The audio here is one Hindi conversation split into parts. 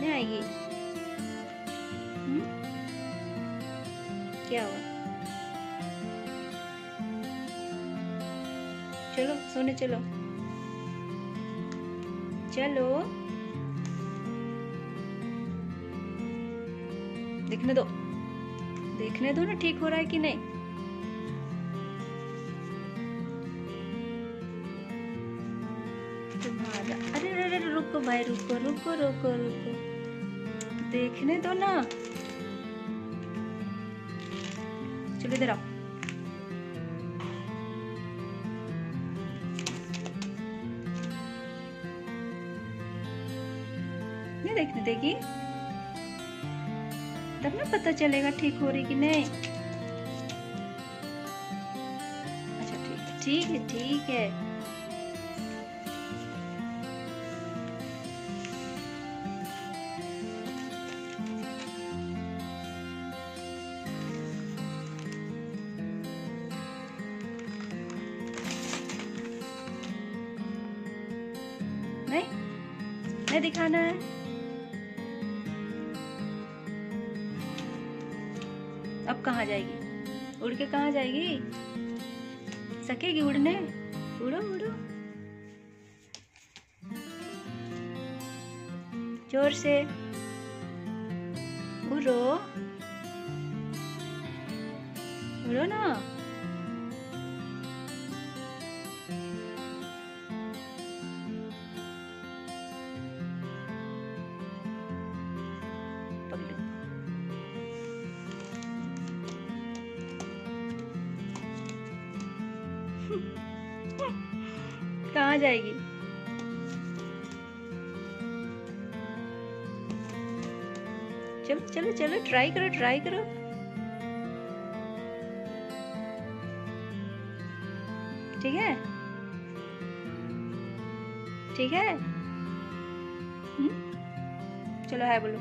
नहीं आएगी हम्म? क्या हुआ? चलो, सोने चलो। चलो। देखने दो। देखने दो ना ठीक हो रहा है कि नहीं? तुम्हारा अरे अरे रुको भाई रुको रुको रुको रुको रुको। देखने दो ना। चलो इधर आओ। नहीं देखने देगी? तब ना पता चलेगा ठीक हो रही कि नहीं। अच्छा ठीक ठीक है ठीक है। नहीं दिखाना है। अब कहाँ जाएगी? उड़ के कहाँ जाएगी? सकेगी उड़ने? उड़ो उड़ो। ज़ोर से। उड़ो। उड़ो ना। कहाँ जाएगी? चलो चलो चलो ट्राई करो ट्राई करो। ठीक है? ठीक है? हम्म? चलो है बोलो।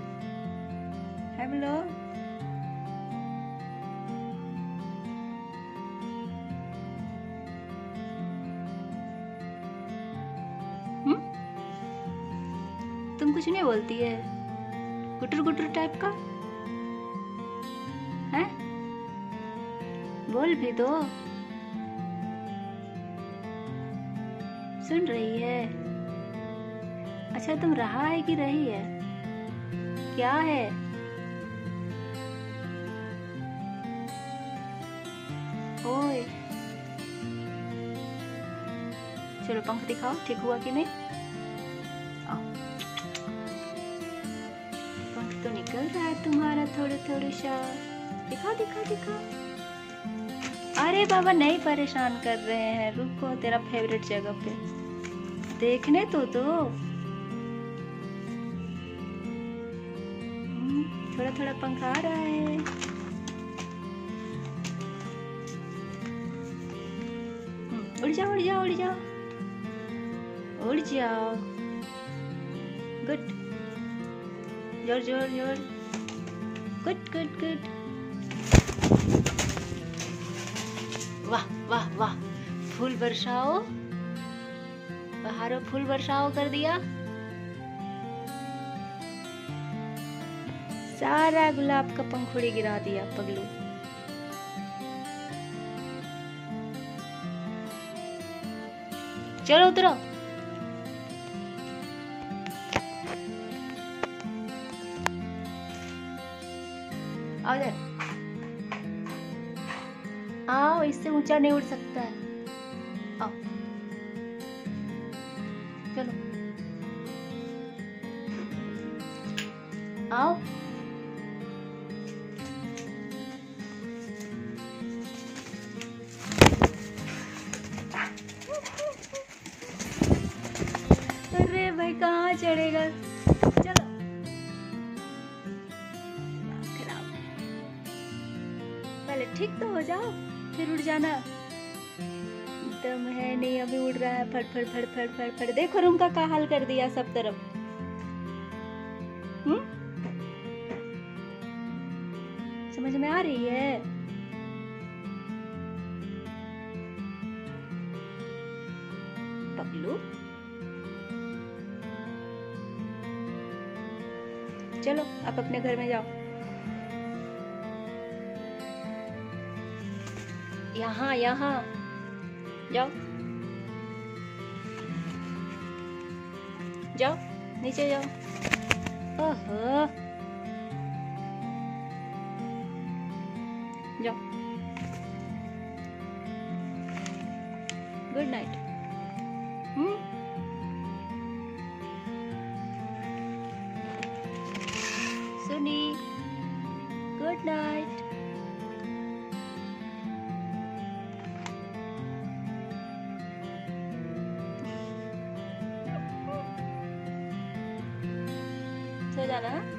है बोलो। तुम कुछ नहीं बोलती है? गुटर गुटर टाइप का? है? बोल भी दो। सुन रही है। अच्छा तुम रहा है कि रही है? क्या है? ओए। चलो, पंख दिखाओ, ठीक हुआ कि नहीं? निकल रहा है तुम्हारा थोड़े थोड़े सा दिखाओ दिखाओ दिखाओ अरे बाबा नहीं परेशान कर रहे हैं। रुको तेरा फेवरेट जगह पे। देखने तो दो। हम्म, थोड़ा थोड़ा पंख आ रहा है। हम्म, उड़ जाओ उड़ जाओ उड़ जाओ। उड़ जाओ। गुड ज़ोर ज़ोर ज़ोर। Good good good. वाह वाह वाह। फूल बरसाओ। बहारो फूल बरसाओ कर दिया। सारा गुलाब का पंखुड़ी गिरा दिया पगलू। चलो उतरो। आओ आओ, इससे ऊँचा नहीं उड़ सकता है। आओ। चलो। आओ। अरे भाई, कहाँ चढ़ेगा? ठीक तो हो जाओ, फिर उड़ जाना। दम है नहीं, अभी उड़ रहा है फट फट फट फट फट फट देखो रूम का हाल कर दिया सब तरफ़। हम्म? समझ में आ रही है? पगलू? चलो, आप अपने घर में जाओ। यहाँ यहाँ। जाओ। जाओ नीचे जाओ। ओहो। जाओ। गुड नाइट हम्म। सुनी। गुड नाइट जाना हाँ?